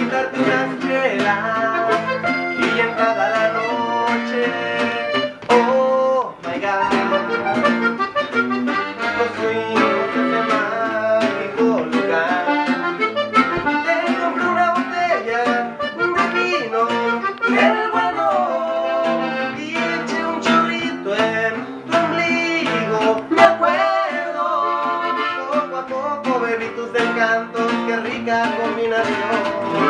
quitarte una fiera y entrada la noche. Oh my god, nos fuimos a mágico lugar. Te compré una botella de vino, el bueno, y eché un chorrito en tu ombligo. Me acuerdo, poco a poco bebí tus encantos, qué rica combinación.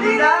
Navidad.